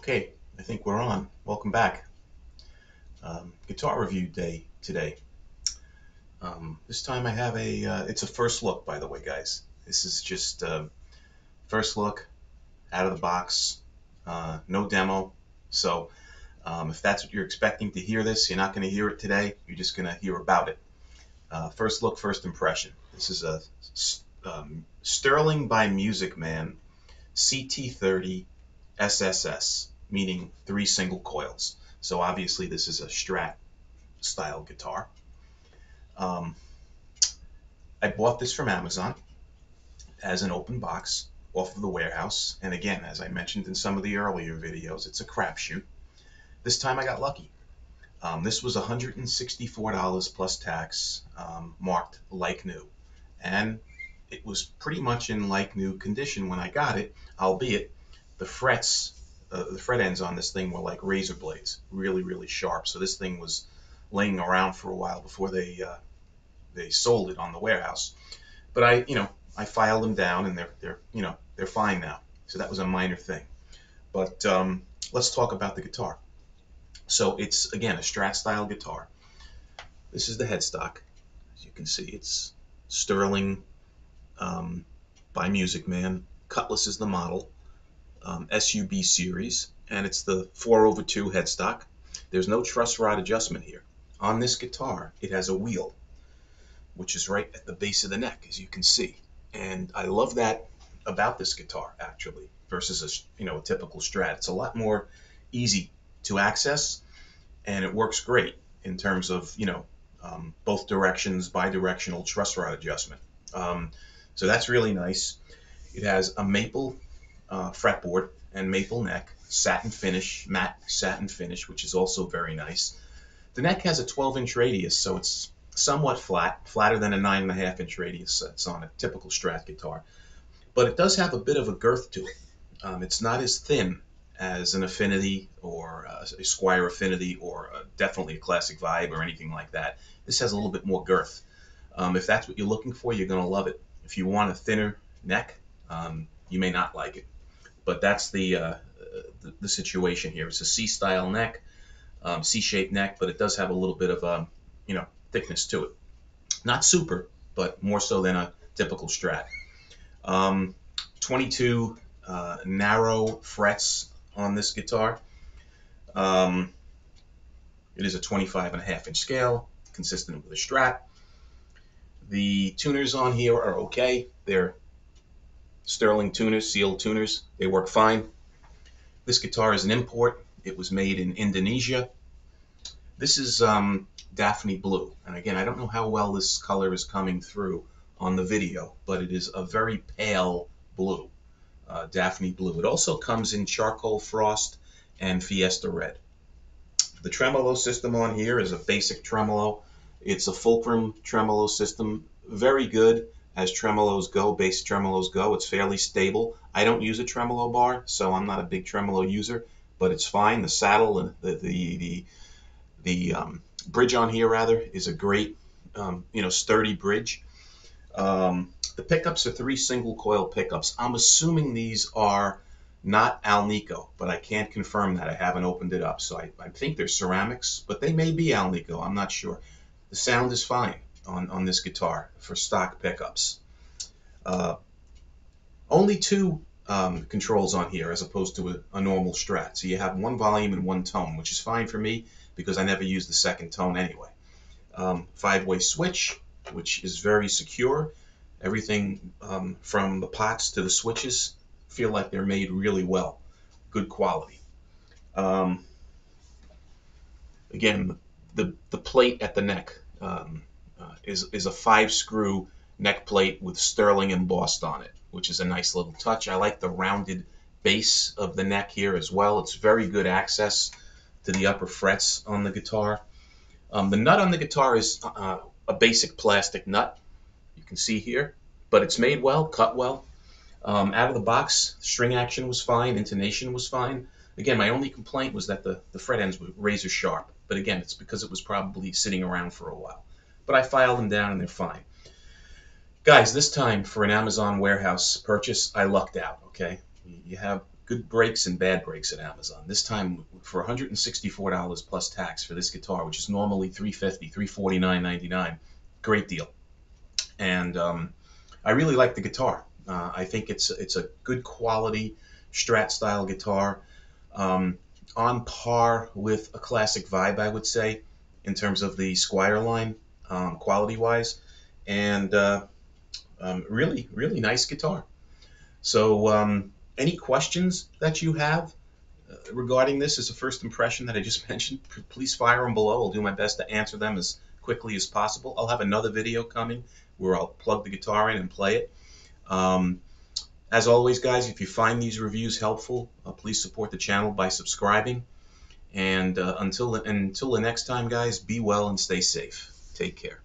Okay, I think we're on. Welcome back. Um, guitar review day today. Um, this time I have a, uh, it's a first look, by the way, guys. This is just uh, first look, out of the box, uh, no demo. So um, if that's what you're expecting to hear this, you're not going to hear it today. You're just going to hear about it. Uh, first look, first impression. This is a um, Sterling by Music Man CT30 SSS, meaning three single coils. So obviously this is a Strat style guitar. Um, I bought this from Amazon as an open box off of the warehouse. And again, as I mentioned in some of the earlier videos, it's a crapshoot. This time I got lucky. Um, this was $164 plus tax, um, marked like new. And it was pretty much in like new condition when I got it, albeit the frets, uh, the fret ends on this thing were like razor blades, really, really sharp. So this thing was laying around for a while before they uh, they sold it on the warehouse. But I, you know, I filed them down, and they're they're you know they're fine now. So that was a minor thing. But um, let's talk about the guitar. So it's again a Strat style guitar. This is the headstock. As you can see, it's sterling um, by Music Man. Cutlass is the model. Um, SUB series, and it's the 4 over 2 headstock. There's no truss rod adjustment here. On this guitar, it has a wheel, which is right at the base of the neck, as you can see. And I love that about this guitar, actually, versus a you know a typical Strat. It's a lot more easy to access, and it works great in terms of you know um, both directions, bidirectional truss rod adjustment. Um, so that's really nice. It has a maple uh, fretboard and maple neck, satin finish, matte satin finish, which is also very nice. The neck has a 12 inch radius, so it's somewhat flat, flatter than a 9.5 inch radius that's on a typical Strat guitar. But it does have a bit of a girth to it. Um, it's not as thin as an Affinity or a Squier Affinity or a, definitely a Classic Vibe or anything like that. This has a little bit more girth. Um, if that's what you're looking for, you're going to love it. If you want a thinner neck, um, you may not like it. But that's the, uh, the, the, situation here. It's a C-style neck, um, C-shaped neck, but it does have a little bit of, um, you know, thickness to it. Not super, but more so than a typical Strat. Um, 22 uh, narrow frets on this guitar. Um, it is a 25 and a half inch scale, consistent with a Strat. The tuners on here are okay. They're Sterling tuners, sealed tuners. They work fine. This guitar is an import. It was made in Indonesia. This is um, Daphne Blue. And again, I don't know how well this color is coming through on the video, but it is a very pale blue, uh, Daphne Blue. It also comes in Charcoal Frost and Fiesta Red. The tremolo system on here is a basic tremolo. It's a fulcrum tremolo system, very good as tremolos go, bass tremolos go. It's fairly stable. I don't use a tremolo bar, so I'm not a big tremolo user, but it's fine. The saddle and the the the, the um, bridge on here rather is a great um, you know sturdy bridge. Um, the pickups are three single coil pickups. I'm assuming these are not Alnico, but I can't confirm that. I haven't opened it up, so I, I think they're ceramics, but they may be Alnico. I'm not sure. The sound is fine on, on this guitar for stock pickups. Uh, only two um, controls on here as opposed to a, a, normal Strat. So you have one volume and one tone, which is fine for me because I never use the second tone anyway. Um, Five-way switch, which is very secure. Everything um, from the pots to the switches feel like they're made really well. Good quality. Um, again, the, the plate at the neck um, uh, is, is a five screw neck plate with sterling embossed on it, which is a nice little touch. I like the rounded base of the neck here as well. It's very good access to the upper frets on the guitar. Um, the nut on the guitar is uh, a basic plastic nut. You can see here, but it's made well, cut well. Um, out of the box, string action was fine, intonation was fine. Again, my only complaint was that the, the fret ends were razor sharp. But again, it's because it was probably sitting around for a while. But I filed them down and they're fine. Guys, this time for an Amazon warehouse purchase, I lucked out, okay? You have good breaks and bad breaks at Amazon. This time for $164 plus tax for this guitar, which is normally $350, $349.99. Great deal. And um, I really like the guitar. Uh, I think it's it's a good quality Strat style guitar, um, on par with a classic vibe, I would say, in terms of the Squier line, um, quality wise, and uh, um, really really nice guitar. So, um, any questions that you have uh, regarding this as a first impression that I just mentioned, please fire them below. I'll do my best to answer them as quickly as possible. I'll have another video coming where I'll plug the guitar in and play it. Um, as always, guys, if you find these reviews helpful, uh, please support the channel by subscribing. And uh, until until the next time, guys, be well and stay safe. Take care.